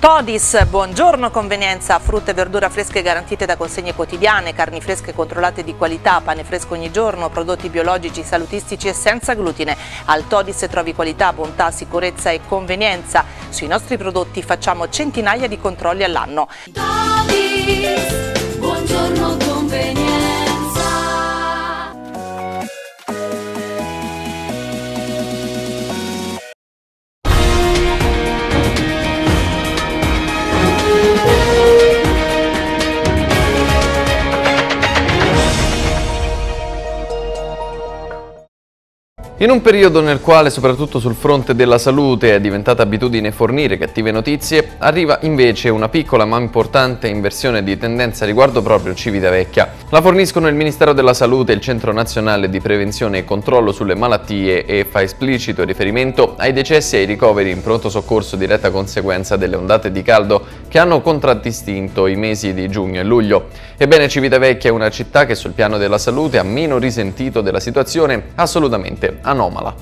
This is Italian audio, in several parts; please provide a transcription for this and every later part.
Todis, buongiorno convenienza, frutta e verdura fresche garantite da consegne quotidiane, carni fresche controllate di qualità, pane fresco ogni giorno, prodotti biologici, salutistici e senza glutine. Al Todis trovi qualità, bontà, sicurezza e convenienza. Sui nostri prodotti facciamo centinaia di controlli all'anno. Todis, buongiorno convenienza. In un periodo nel quale, soprattutto sul fronte della salute, è diventata abitudine fornire cattive notizie, arriva invece una piccola ma importante inversione di tendenza riguardo proprio Civitavecchia. La forniscono il Ministero della Salute e il Centro Nazionale di Prevenzione e Controllo sulle Malattie e fa esplicito riferimento ai decessi e ai ricoveri in pronto soccorso diretta conseguenza delle ondate di caldo che hanno contraddistinto i mesi di giugno e luglio. Ebbene, Civitavecchia è una città che sul piano della salute ha meno risentito della situazione assolutamente anomala.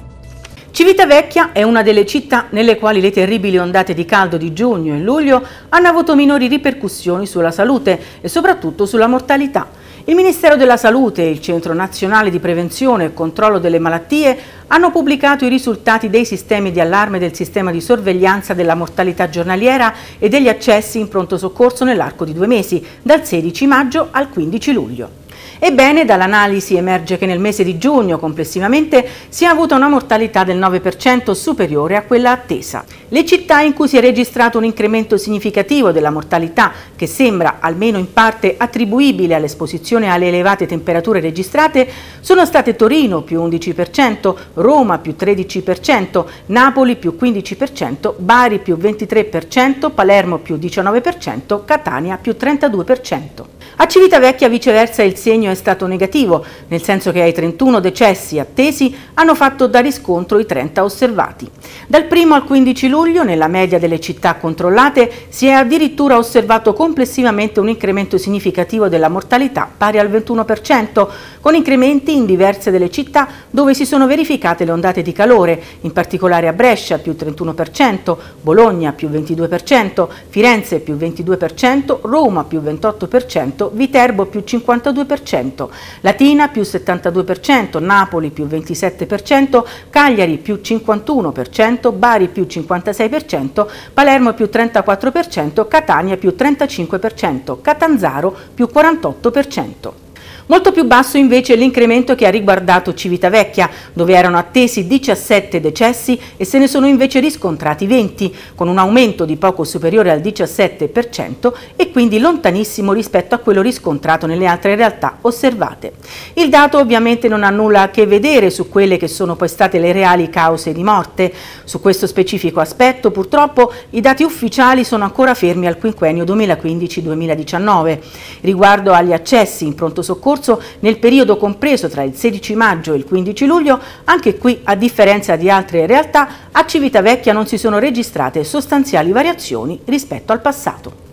Civitavecchia è una delle città nelle quali le terribili ondate di caldo di giugno e luglio hanno avuto minori ripercussioni sulla salute e soprattutto sulla mortalità. Il Ministero della Salute e il Centro Nazionale di Prevenzione e Controllo delle Malattie hanno pubblicato i risultati dei sistemi di allarme del sistema di sorveglianza della mortalità giornaliera e degli accessi in pronto soccorso nell'arco di due mesi, dal 16 maggio al 15 luglio. Ebbene, dall'analisi emerge che nel mese di giugno complessivamente si è avuta una mortalità del 9% superiore a quella attesa. Le città in cui si è registrato un incremento significativo della mortalità, che sembra almeno in parte attribuibile all'esposizione alle elevate temperature registrate, sono state Torino più 11%, Roma più 13%, Napoli più 15%, Bari più 23%, Palermo più 19%, Catania più 32%. A Civitavecchia viceversa il segno è stato negativo, nel senso che ai 31 decessi attesi hanno fatto da riscontro i 30 osservati. Dal 1 al 15 luglio, nella media delle città controllate, si è addirittura osservato complessivamente un incremento significativo della mortalità pari al 21%, con incrementi in diverse delle città dove si sono verificate le ondate di calore, in particolare a Brescia più 31%, Bologna più 22%, Firenze più 22%, Roma più 28%, Viterbo più 52%, Latina più 72%, Napoli più 27%, Cagliari più 51%, Bari più 56%, Palermo più 34%, Catania più 35%, Catanzaro più 48%. Molto più basso invece l'incremento che ha riguardato Civitavecchia, dove erano attesi 17 decessi e se ne sono invece riscontrati 20, con un aumento di poco superiore al 17% e quindi lontanissimo rispetto a quello riscontrato nelle altre realtà osservate. Il dato ovviamente non ha nulla a che vedere su quelle che sono poi state le reali cause di morte. Su questo specifico aspetto purtroppo i dati ufficiali sono ancora fermi al quinquennio 2015-2019. Riguardo agli accessi in pronto soccorso corso nel periodo compreso tra il 16 maggio e il 15 luglio, anche qui, a differenza di altre realtà, a Civitavecchia non si sono registrate sostanziali variazioni rispetto al passato.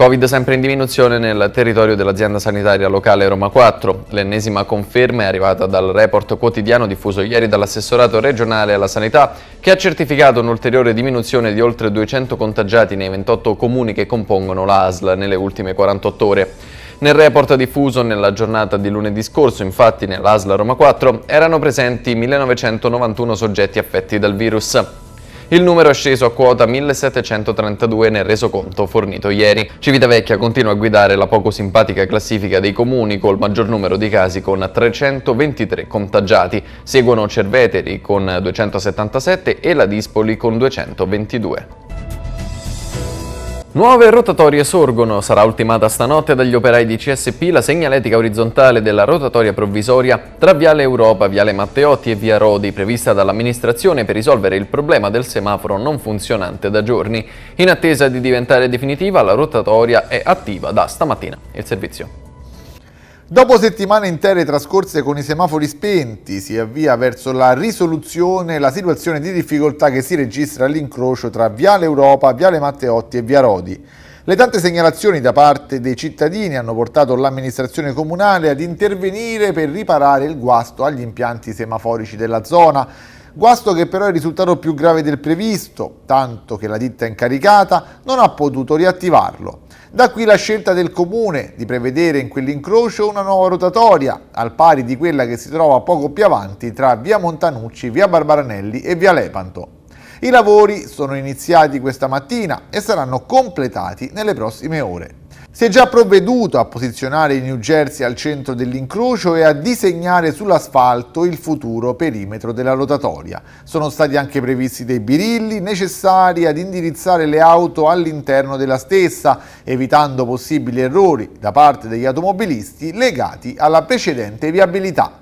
Covid sempre in diminuzione nel territorio dell'azienda sanitaria locale Roma 4. L'ennesima conferma è arrivata dal report quotidiano diffuso ieri dall'assessorato regionale alla sanità che ha certificato un'ulteriore diminuzione di oltre 200 contagiati nei 28 comuni che compongono la ASL nelle ultime 48 ore. Nel report diffuso nella giornata di lunedì scorso, infatti, nell'ASLA Roma 4 erano presenti 1991 soggetti affetti dal virus. Il numero è sceso a quota 1732 nel resoconto fornito ieri. Civitavecchia continua a guidare la poco simpatica classifica dei comuni col maggior numero di casi con 323 contagiati. Seguono Cerveteri con 277 e la Dispoli con 222. Nuove rotatorie sorgono. Sarà ultimata stanotte dagli operai di CSP la segnaletica orizzontale della rotatoria provvisoria tra Viale Europa, Viale Matteotti e Via Rodi, prevista dall'amministrazione per risolvere il problema del semaforo non funzionante da giorni. In attesa di diventare definitiva, la rotatoria è attiva da stamattina. Il servizio. Dopo settimane intere trascorse con i semafori spenti, si avvia verso la risoluzione la situazione di difficoltà che si registra all'incrocio tra Viale Europa, Viale Matteotti e Via Rodi. Le tante segnalazioni da parte dei cittadini hanno portato l'amministrazione comunale ad intervenire per riparare il guasto agli impianti semaforici della zona. Guasto che però è risultato più grave del previsto, tanto che la ditta incaricata non ha potuto riattivarlo. Da qui la scelta del comune di prevedere in quell'incrocio una nuova rotatoria, al pari di quella che si trova poco più avanti tra via Montanucci, via Barbaranelli e via Lepanto. I lavori sono iniziati questa mattina e saranno completati nelle prossime ore. Si è già provveduto a posizionare i New Jersey al centro dell'incrocio e a disegnare sull'asfalto il futuro perimetro della rotatoria. Sono stati anche previsti dei birilli necessari ad indirizzare le auto all'interno della stessa, evitando possibili errori da parte degli automobilisti legati alla precedente viabilità.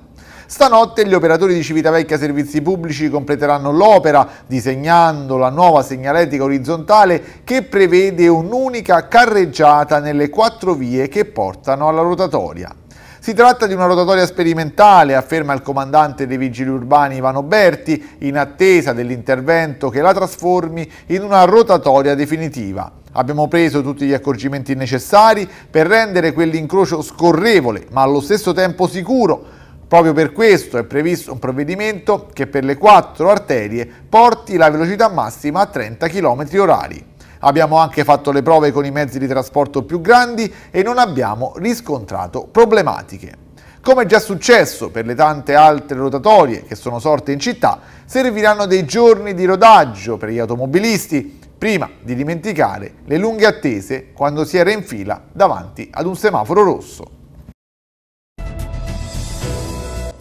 Stanotte gli operatori di Civitavecchia Servizi Pubblici completeranno l'opera disegnando la nuova segnaletica orizzontale che prevede un'unica carreggiata nelle quattro vie che portano alla rotatoria. Si tratta di una rotatoria sperimentale, afferma il comandante dei Vigili Urbani Ivano Berti, in attesa dell'intervento che la trasformi in una rotatoria definitiva. Abbiamo preso tutti gli accorgimenti necessari per rendere quell'incrocio scorrevole, ma allo stesso tempo sicuro, Proprio per questo è previsto un provvedimento che per le quattro arterie porti la velocità massima a 30 km orari. Abbiamo anche fatto le prove con i mezzi di trasporto più grandi e non abbiamo riscontrato problematiche. Come già successo per le tante altre rotatorie che sono sorte in città, serviranno dei giorni di rodaggio per gli automobilisti prima di dimenticare le lunghe attese quando si era in fila davanti ad un semaforo rosso.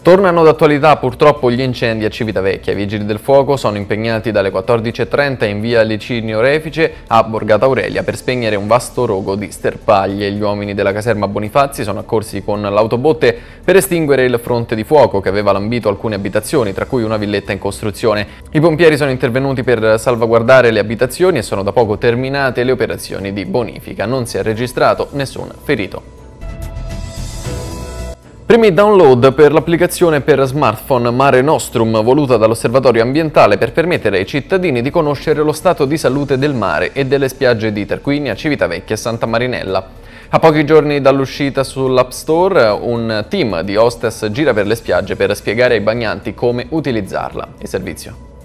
Tornano d'attualità purtroppo gli incendi a Civitavecchia. I vigili del fuoco sono impegnati dalle 14.30 in via Licinio Refice a Borgata Aurelia per spegnere un vasto rogo di sterpaglie. Gli uomini della caserma Bonifazzi sono accorsi con l'autobotte per estinguere il fronte di fuoco che aveva lambito alcune abitazioni, tra cui una villetta in costruzione. I pompieri sono intervenuti per salvaguardare le abitazioni e sono da poco terminate le operazioni di bonifica. Non si è registrato nessun ferito. Primi download per l'applicazione per smartphone Mare Nostrum voluta dall'Osservatorio Ambientale per permettere ai cittadini di conoscere lo stato di salute del mare e delle spiagge di Tarquinia, Civitavecchia e Santa Marinella. A pochi giorni dall'uscita sull'App Store, un team di hostess gira per le spiagge per spiegare ai bagnanti come utilizzarla. Il servizio.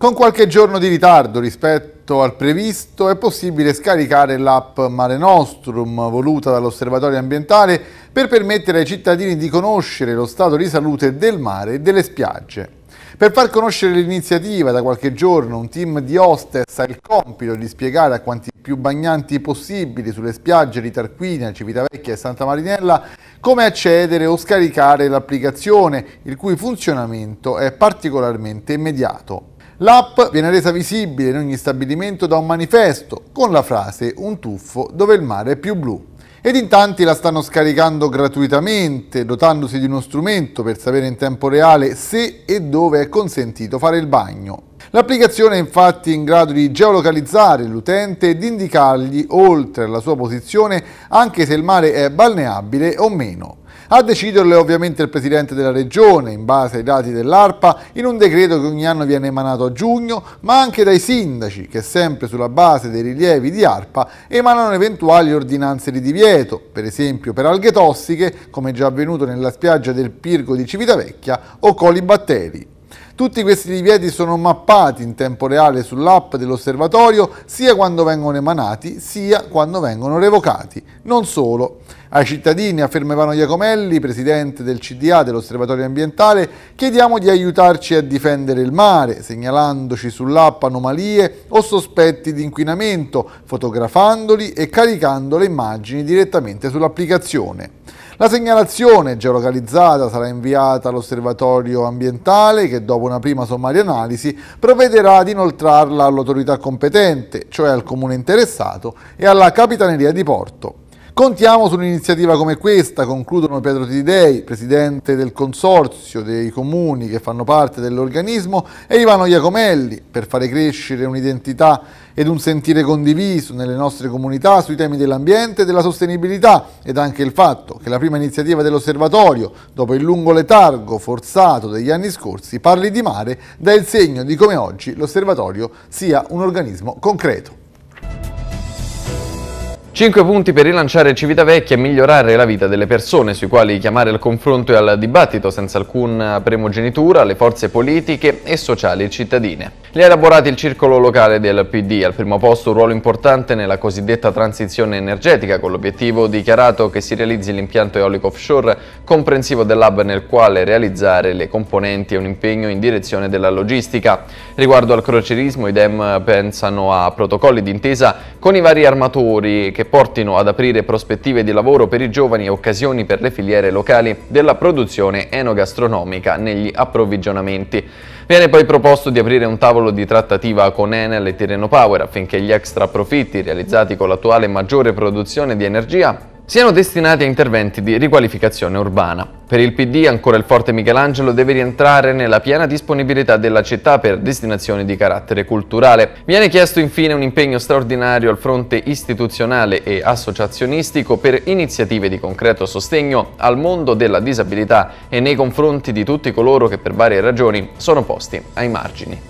Con qualche giorno di ritardo rispetto al previsto è possibile scaricare l'app Mare Nostrum voluta dall'Osservatorio Ambientale per permettere ai cittadini di conoscere lo stato di salute del mare e delle spiagge. Per far conoscere l'iniziativa da qualche giorno un team di hostess ha il compito di spiegare a quanti più bagnanti possibili sulle spiagge di Tarquinia, Civitavecchia e Santa Marinella come accedere o scaricare l'applicazione, il cui funzionamento è particolarmente immediato. L'app viene resa visibile in ogni stabilimento da un manifesto con la frase un tuffo dove il mare è più blu. Ed in tanti la stanno scaricando gratuitamente, dotandosi di uno strumento per sapere in tempo reale se e dove è consentito fare il bagno. L'applicazione è infatti in grado di geolocalizzare l'utente e di indicargli, oltre alla sua posizione, anche se il mare è balneabile o meno. A deciderlo è ovviamente il Presidente della Regione, in base ai dati dell'ARPA, in un decreto che ogni anno viene emanato a giugno, ma anche dai sindaci, che sempre sulla base dei rilievi di ARPA emanano eventuali ordinanze di divieto, per esempio per alghe tossiche, come già avvenuto nella spiaggia del Pirgo di Civitavecchia, o colibatteri. Tutti questi divieti sono mappati in tempo reale sull'app dell'osservatorio sia quando vengono emanati sia quando vengono revocati. Non solo. Ai cittadini, afferma Ivano Iacomelli, presidente del CDA dell'Osservatorio Ambientale, chiediamo di aiutarci a difendere il mare, segnalandoci sull'app anomalie o sospetti di inquinamento, fotografandoli e caricando le immagini direttamente sull'applicazione. La segnalazione geolocalizzata sarà inviata all'osservatorio ambientale che dopo una prima sommaria analisi provvederà ad inoltrarla all'autorità competente, cioè al comune interessato e alla capitaneria di porto. Contiamo su un'iniziativa come questa, concludono Pietro Tidei, presidente del consorzio dei comuni che fanno parte dell'organismo, e Ivano Iacomelli, per fare crescere un'identità ed un sentire condiviso nelle nostre comunità sui temi dell'ambiente e della sostenibilità ed anche il fatto che la prima iniziativa dell'osservatorio, dopo il lungo letargo forzato degli anni scorsi, parli di mare, dà il segno di come oggi l'osservatorio sia un organismo concreto. Cinque punti per rilanciare Civitavecchia e migliorare la vita delle persone, sui quali chiamare al confronto e al dibattito senza alcuna primogenitura le forze politiche e sociali cittadine. Li ha elaborati il circolo locale del PD, al primo posto un ruolo importante nella cosiddetta transizione energetica, con l'obiettivo dichiarato che si realizzi l'impianto eolico offshore comprensivo dell'hub nel quale realizzare le componenti e un impegno in direzione della logistica. Riguardo al crocerismo, i DEM pensano a protocolli d'intesa con i vari armatori che portino ad aprire prospettive di lavoro per i giovani e occasioni per le filiere locali della produzione enogastronomica negli approvvigionamenti. Viene poi proposto di aprire un tavolo di trattativa con Enel e Tireno Power affinché gli extra profitti realizzati con l'attuale maggiore produzione di energia siano destinati a interventi di riqualificazione urbana. Per il PD ancora il Forte Michelangelo deve rientrare nella piena disponibilità della città per destinazioni di carattere culturale. Viene chiesto infine un impegno straordinario al fronte istituzionale e associazionistico per iniziative di concreto sostegno al mondo della disabilità e nei confronti di tutti coloro che per varie ragioni sono posti ai margini.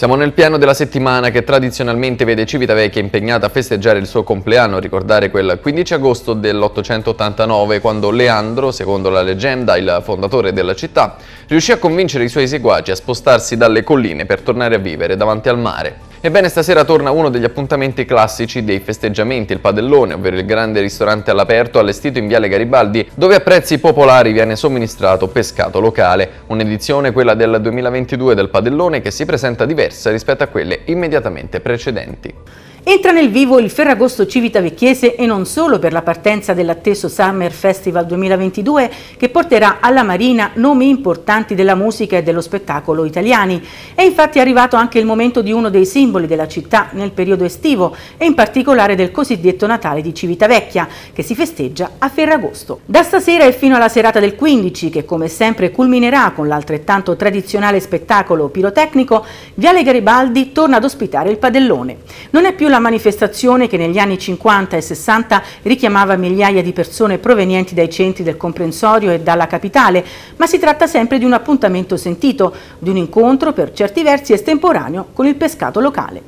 Siamo nel piano della settimana che tradizionalmente vede Civitavecchia impegnata a festeggiare il suo compleanno, ricordare quel 15 agosto dell'889 quando Leandro, secondo la leggenda il fondatore della città, riuscì a convincere i suoi seguaci a spostarsi dalle colline per tornare a vivere davanti al mare. Ebbene, stasera torna uno degli appuntamenti classici dei festeggiamenti, il padellone, ovvero il grande ristorante all'aperto allestito in Viale Garibaldi, dove a prezzi popolari viene somministrato pescato locale. Un'edizione, quella del 2022 del padellone, che si presenta diversa rispetto a quelle immediatamente precedenti. Entra nel vivo il Ferragosto Civitavecchiese e non solo per la partenza dell'atteso Summer Festival 2022 che porterà alla Marina nomi importanti della musica e dello spettacolo italiani. È infatti arrivato anche il momento di uno dei simboli della città nel periodo estivo e in particolare del cosiddetto Natale di Civitavecchia che si festeggia a Ferragosto. Da stasera e fino alla serata del 15 che come sempre culminerà con l'altrettanto tradizionale spettacolo pirotecnico, Viale Garibaldi torna ad ospitare il padellone. Non è più la manifestazione che negli anni 50 e 60 richiamava migliaia di persone provenienti dai centri del comprensorio e dalla capitale, ma si tratta sempre di un appuntamento sentito, di un incontro per certi versi estemporaneo con il pescato locale.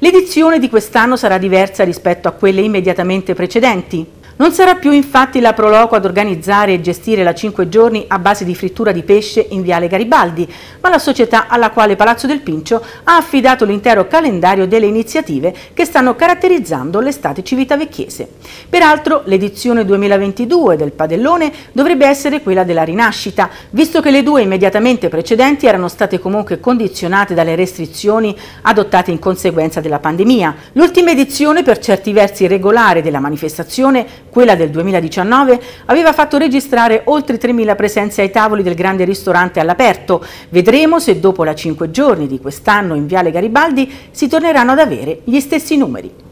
L'edizione di quest'anno sarà diversa rispetto a quelle immediatamente precedenti. Non sarà più infatti la Proloco ad organizzare e gestire la 5 giorni a base di frittura di pesce in Viale Garibaldi, ma la società alla quale Palazzo del Pincio ha affidato l'intero calendario delle iniziative che stanno caratterizzando l'estate civitavecchiese. Peraltro l'edizione 2022 del Padellone dovrebbe essere quella della rinascita, visto che le due immediatamente precedenti erano state comunque condizionate dalle restrizioni adottate in conseguenza della pandemia. L'ultima edizione per certi versi regolare della manifestazione quella del 2019 aveva fatto registrare oltre 3.000 presenze ai tavoli del grande ristorante all'aperto. Vedremo se dopo la 5 giorni di quest'anno in Viale Garibaldi si torneranno ad avere gli stessi numeri.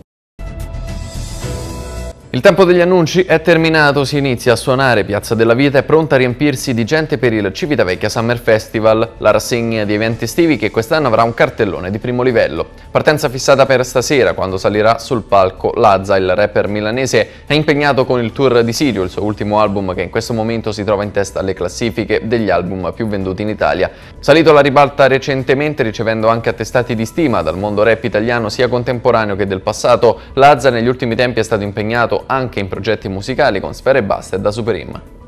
Il tempo degli annunci è terminato, si inizia a suonare, Piazza della Vita è pronta a riempirsi di gente per il Civitavecchia Summer Festival, la rassegna di eventi estivi che quest'anno avrà un cartellone di primo livello. Partenza fissata per stasera, quando salirà sul palco Lazza, il rapper milanese è impegnato con il tour di Sirio, il suo ultimo album che in questo momento si trova in testa alle classifiche degli album più venduti in Italia. Salito alla ribalta recentemente ricevendo anche attestati di stima dal mondo rap italiano sia contemporaneo che del passato, Lazza negli ultimi tempi è stato impegnato anche in progetti musicali con Sfere Basta e da Superim.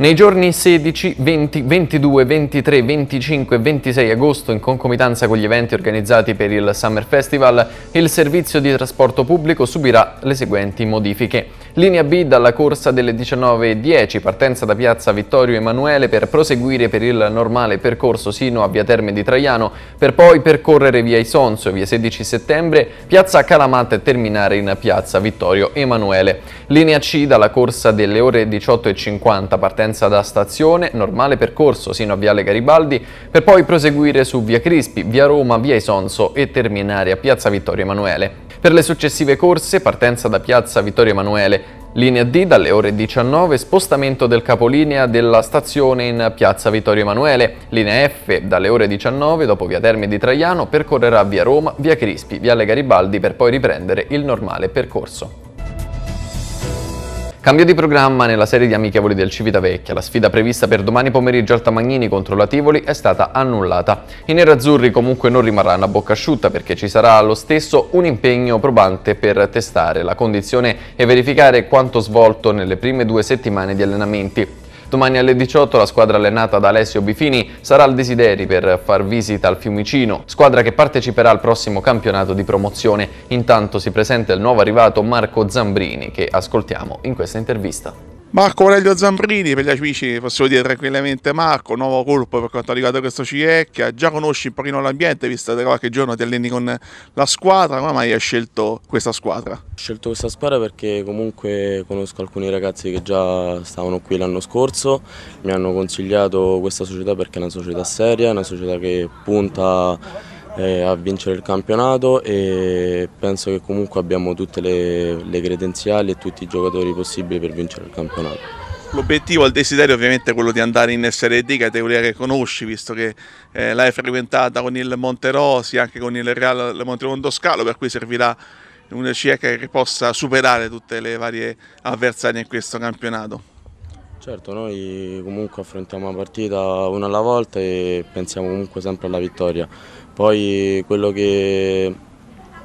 Nei giorni 16, 20, 22, 23, 25 e 26 agosto, in concomitanza con gli eventi organizzati per il Summer Festival, il servizio di trasporto pubblico subirà le seguenti modifiche. Linea B dalla corsa delle 19.10, partenza da piazza Vittorio Emanuele per proseguire per il normale percorso sino a via Terme di Traiano, per poi percorrere via Isonzo, via 16 settembre, piazza Calamata e terminare in piazza Vittorio Emanuele. Linea C dalla corsa delle ore 18.50, partenza partenza da stazione, normale percorso sino a Viale Garibaldi, per poi proseguire su Via Crispi, Via Roma, Via Isonzo e terminare a Piazza Vittorio Emanuele. Per le successive corse, partenza da Piazza Vittorio Emanuele, Linea D dalle ore 19, spostamento del capolinea della stazione in piazza Vittorio Emanuele. Linea F dalle ore 19, dopo via Termi di Traiano, percorrerà via Roma, via Crispi, via Le Garibaldi per poi riprendere il normale percorso. Cambio di programma nella serie di amichevoli del Civitavecchia. La sfida prevista per domani pomeriggio al Tamagnini contro la Tivoli è stata annullata. I nerazzurri comunque non rimarranno a bocca asciutta perché ci sarà lo stesso un impegno probante per testare la condizione e verificare quanto svolto nelle prime due settimane di allenamenti. Domani alle 18 la squadra allenata da Alessio Bifini sarà al Desideri per far visita al Fiumicino, squadra che parteciperà al prossimo campionato di promozione. Intanto si presenta il nuovo arrivato Marco Zambrini che ascoltiamo in questa intervista. Marco Aurelio Zambrini, per gli amici possiamo dire tranquillamente Marco, nuovo colpo per quanto riguarda questo Civecchia, già conosci un pochino l'ambiente visto che qualche giorno ti alleni con la squadra, come mai hai scelto questa squadra? Ho scelto questa squadra perché comunque conosco alcuni ragazzi che già stavano qui l'anno scorso, mi hanno consigliato questa società perché è una società seria, una società che punta eh, a vincere il campionato e penso che comunque abbiamo tutte le, le credenziali e tutti i giocatori possibili per vincere il campionato. L'obiettivo, il desiderio ovviamente è quello di andare in Serie D, categoria che conosci, visto che eh, l'hai frequentata con il Monterosi, anche con il Real Monterondo Scalo, per cui servirà una CECA che possa superare tutte le varie avversarie in questo campionato. Certo, noi comunque affrontiamo la partita una alla volta e pensiamo comunque sempre alla vittoria. Poi quello che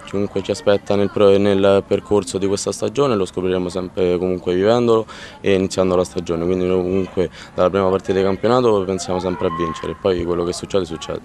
comunque ci aspetta nel, nel, percorso di questa stagione lo scopriremo sempre comunque vivendolo e iniziando la stagione, quindi noi comunque dalla prima partita di campionato pensiamo sempre a vincere, poi quello che succede succede.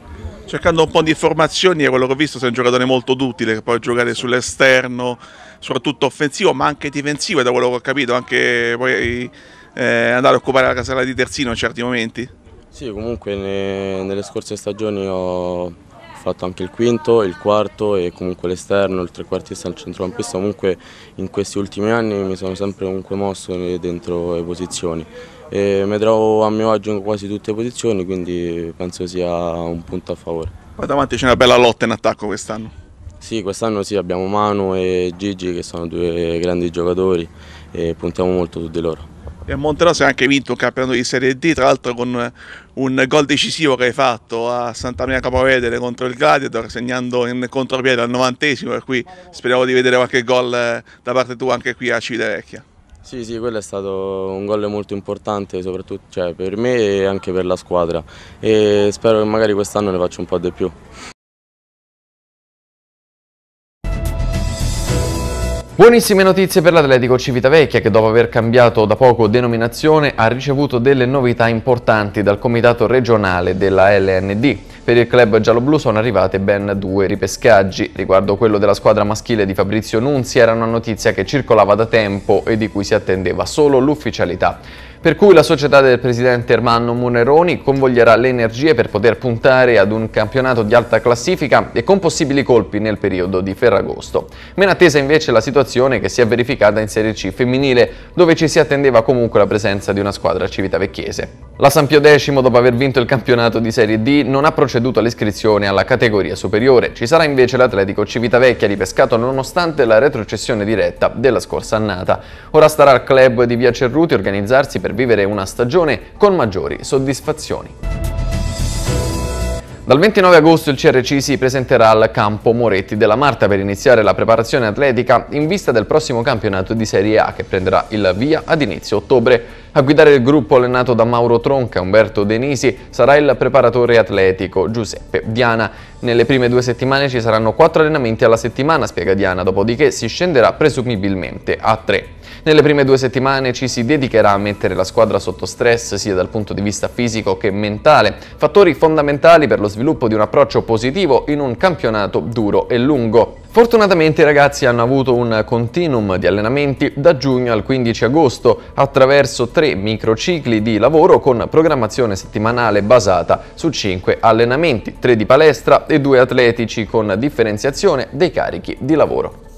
Cercando un po' di informazioni, quello che ho visto sei un giocatore molto duttile che può giocare sull'esterno, soprattutto offensivo ma anche difensivo da quello che ho capito, anche poi eh, andare a occupare la casella di terzino in certi momenti? Sì, comunque ne, nelle scorse stagioni ho fatto anche il quinto, il quarto e comunque l'esterno, il trequartista e il centrocampista, comunque in questi ultimi anni mi sono sempre comunque mosso dentro le posizioni e mi trovo a mio agio in quasi tutte le posizioni, quindi penso sia un punto a favore. Ma davanti c'è una bella lotta in attacco quest'anno? Sì, quest'anno sì, abbiamo Manu e Gigi che sono due grandi giocatori e puntiamo molto su di loro. E a Monterosso hai anche vinto un campionato di Serie D, tra l'altro con un gol decisivo che hai fatto a Santa Maria Capovedere contro il Gladiator, segnando in contropiede al novantesimo, per cui speriamo di vedere qualche gol eh, da parte tua anche qui a Civitavecchia. Sì, sì, quello è stato un gol molto importante, soprattutto cioè, per me e anche per la squadra e spero che magari quest'anno ne faccio un po' di più. Buonissime notizie per l'Atletico Civitavecchia che dopo aver cambiato da poco denominazione ha ricevuto delle novità importanti dal comitato regionale della LND. Per il club giallo-blu sono arrivate ben due ripescaggi. Riguardo quello della squadra maschile di Fabrizio Nunzi era una notizia che circolava da tempo e di cui si attendeva solo l'ufficialità per cui la società del presidente Ermanno Muneroni convoglierà le energie per poter puntare ad un campionato di alta classifica e con possibili colpi nel periodo di Ferragosto. Meno attesa invece la situazione che si è verificata in Serie C femminile, dove ci si attendeva comunque la presenza di una squadra civitavecchiese. La San Pio X, dopo aver vinto il campionato di Serie D, non ha proceduto all'iscrizione alla categoria superiore. Ci sarà invece l'Atletico Civitavecchia ripescato nonostante la retrocessione diretta della scorsa annata. Ora starà al club di Via Cerruti organizzarsi per per vivere una stagione con maggiori soddisfazioni. Dal 29 agosto il CRC si presenterà al campo Moretti della Marta per iniziare la preparazione atletica in vista del prossimo campionato di Serie A che prenderà il via ad inizio ottobre. A guidare il gruppo allenato da Mauro Tronca Umberto Denisi sarà il preparatore atletico Giuseppe Diana. Nelle prime due settimane ci saranno quattro allenamenti alla settimana, spiega Diana, dopodiché si scenderà presumibilmente a tre. Nelle prime due settimane ci si dedicherà a mettere la squadra sotto stress sia dal punto di vista fisico che mentale, fattori fondamentali per lo sviluppo di un approccio positivo in un campionato duro e lungo. Fortunatamente i ragazzi hanno avuto un continuum di allenamenti da giugno al 15 agosto attraverso tre microcicli di lavoro con programmazione settimanale basata su cinque allenamenti, tre di palestra e due atletici con differenziazione dei carichi di lavoro.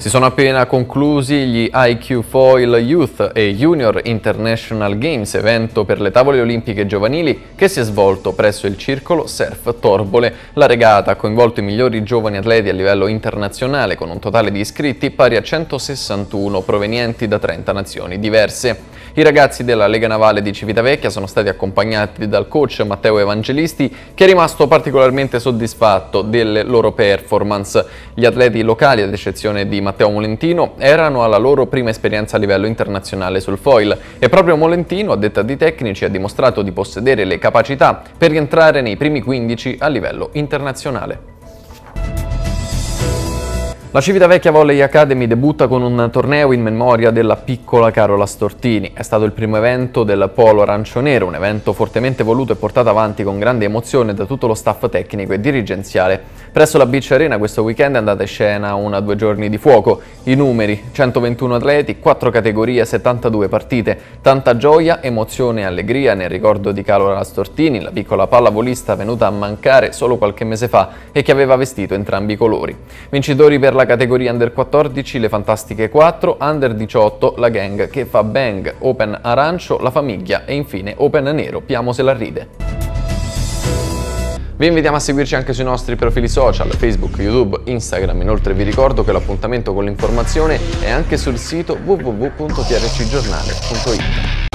Si sono appena conclusi gli IQ Foil Youth e Junior International Games, evento per le tavole olimpiche giovanili che si è svolto presso il Circolo Surf Torbole. La regata ha coinvolto i migliori giovani atleti a livello internazionale con un totale di iscritti pari a 161 provenienti da 30 nazioni diverse. I ragazzi della Lega Navale di Civitavecchia sono stati accompagnati dal coach Matteo Evangelisti che è rimasto particolarmente soddisfatto delle loro performance. Gli atleti locali, ad eccezione di Matteo Matteo Molentino erano alla loro prima esperienza a livello internazionale sul foil e proprio Molentino, a detta di tecnici, ha dimostrato di possedere le capacità per rientrare nei primi 15 a livello internazionale. La Civitavecchia Volley Academy debutta con un torneo in memoria della piccola Carola Stortini. È stato il primo evento del Polo Arancio-Nero, un evento fortemente voluto e portato avanti con grande emozione da tutto lo staff tecnico e dirigenziale. Presso la Beach Arena questo weekend è andata in scena una due giorni di fuoco. I numeri, 121 atleti, 4 categorie, 72 partite. Tanta gioia, emozione e allegria nel ricordo di Carola Stortini, la piccola pallavolista venuta a mancare solo qualche mese fa e che aveva vestito entrambi i colori. Vincitori per la la categoria Under 14 le Fantastiche 4, Under 18 la Gang che fa Bang, Open Arancio, la Famiglia e infine Open Nero, Piamo se la ride. Vi invitiamo a seguirci anche sui nostri profili social, Facebook, YouTube, Instagram. Inoltre vi ricordo che l'appuntamento con l'informazione è anche sul sito www.trcgiornale.it.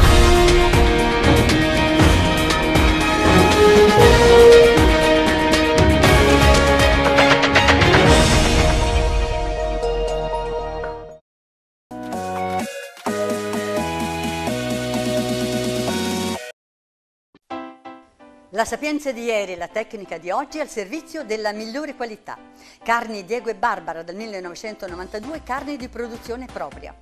La sapienza di ieri e la tecnica di oggi al servizio della migliore qualità. Carni Diego e Barbara dal 1992, carni di produzione propria.